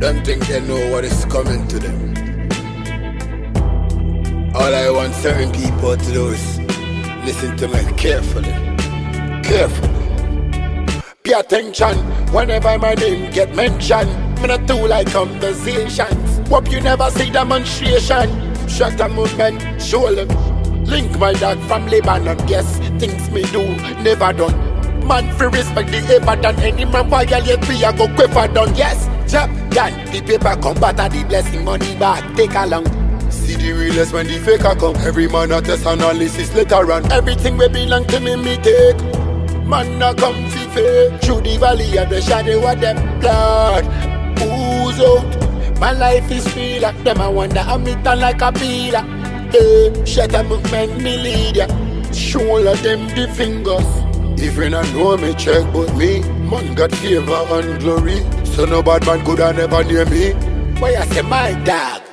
Don't think they know what is coming to them. All I want certain people to do is listen to me carefully. Carefully. Pay attention whenever my name get mentioned. Me not too like conversations. Hope you never see demonstration. Shatta Movement, show them. Link my dog from Lebanon. Yes, things me do never done. Man free respect the ever done. Any man violate me, I go quicker done. Yes, chop done. The paper come, but the blessing money back. Take along. See the realest when the faker come. Every man a test analysis later on. Everything we belong to me, me take. Man a come fi fake Through the valley of the shadow of them blood Ooze out My life is free like them I wonder I'm it like a peeler Eh, Shatta Movement me lead ya Shoulder them the fingers If you not know me check but me. Man got favor and glory. So no bad man could have never near me. Why I say my dog